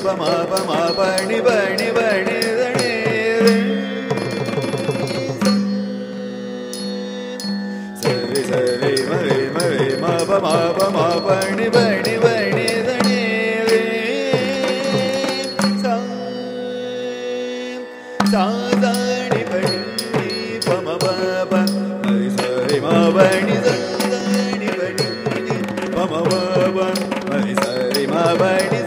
மரி மா ப மா ப மா பணி பணி பணி தணி சரி சரி மரி மரி மா ப மா ப மா பணி பணி பணி தணி சாதாணி பணி பம ப மரி சரி மா பணி சாதாணி பணி பம ப மரி சரி மா பணி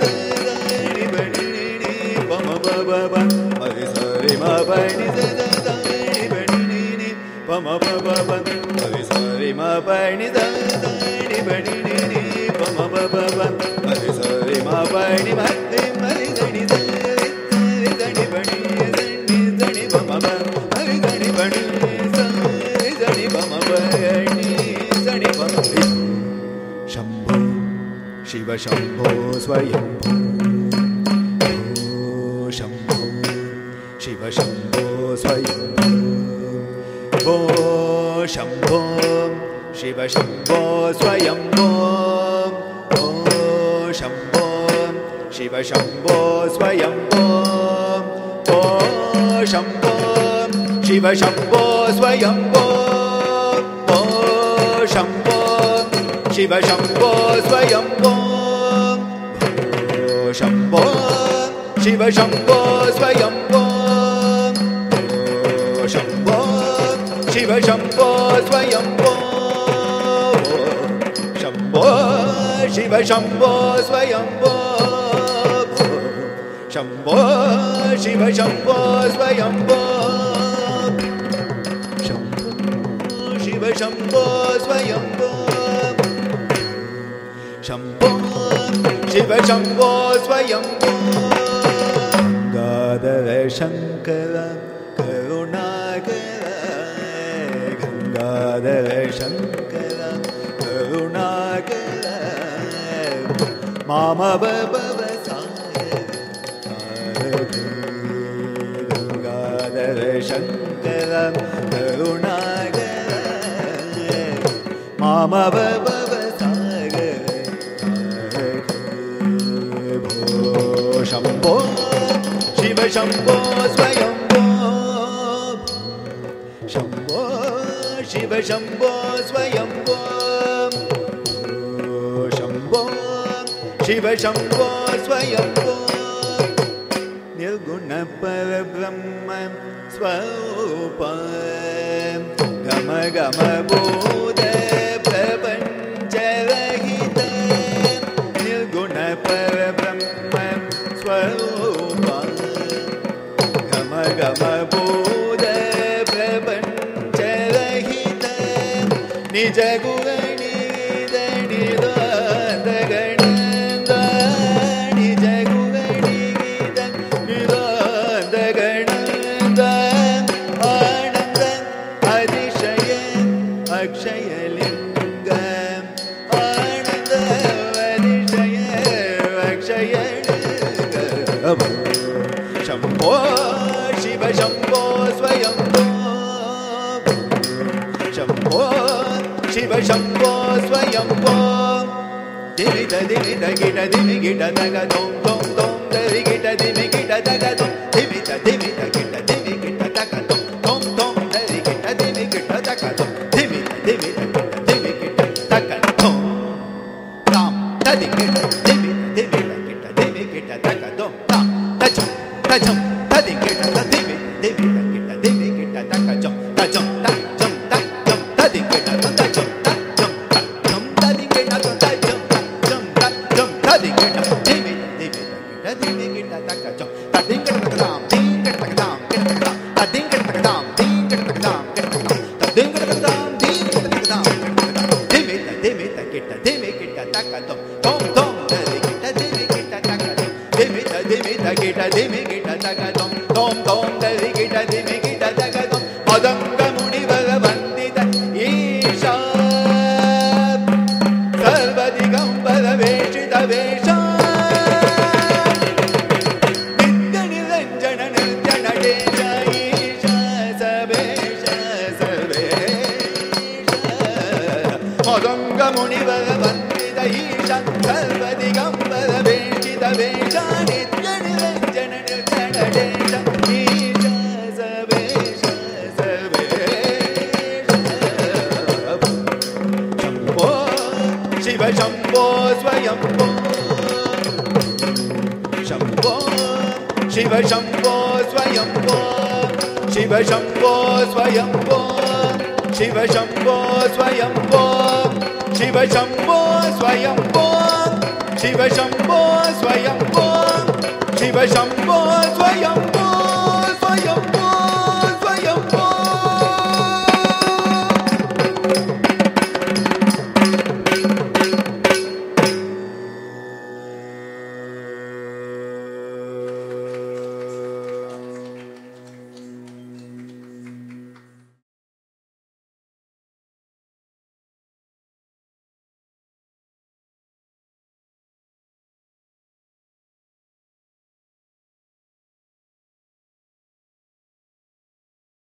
णि दाणि गणि गणि गणि गणि भणि शम्भ शिव शम्भो स्वयम् शम्भो शिव शम्भो स्वयम्भो ओ शम्भो शिव शम्भो स्वयम्भो ओ शम्भो शिव शम्भो स्वयम्भो ओ शम्भो शिव शम्भो स्वयम्भो ओ शम्भो शिव शम्भो स्वयम्भो शिव शम्भो स्वयम्भो शम्भो शिव शम्भो स्वयम्भो शम्भो शिव शम्भो स्वयम्भो शम्भो शिव शम्भो स्वयम्भो शम्भो शिव शम्भो स्वयम्भो गङ्गाधर शङ्कर गङ्गाधर शङ्कर करुणाकर माम भव गङ्गाधर शङ्कर करुणाकर माम भव भो शम्भो शिव शम्भो शम्भो स्वयं शिव शम्भो स्वयम्भो निर्गुणपरब्रह्म स्वरूप गम गमभूत ಜಗುಗಣಿ शम्भो शिव शम्भो स्वयं शम्भो शिव शम्भो स्वयम्भो। दिविद दिविद गिड दिवि गिड दग, दों दों दों दरि गिड दिवि गिड दग, दों। दिविद दिविद गिड दिवि गिड दग, दों दों दों दरि गिड दिवि गिड दग, दों। दिविद गिड दिवि गिड दग, दों। राम तदि गिड दिविद दिविद गिड दिवि गिड दग, दों। राम तजं तजं तदि गिड दिवि दिवि దిమి తగిట దిమి గిట తగ తొమ్ తోం తోం తది గిట దిమి గిట తగ తొమ్ పదంగ మునివగ వందిత ఈశా సర్వదిగంబర వేషిత వేష முனிவர வந்தித ஈஷன் சர்வதிகம்பர வேஷித வேஷ 白上坡，钻羊风。上坡，谁白上坡，钻阳光。谁上坡，钻羊风。谁上坡，钻羊风。谁上坡，钻羊风。谁上坡，钻羊风。谁上坡，钻羊风。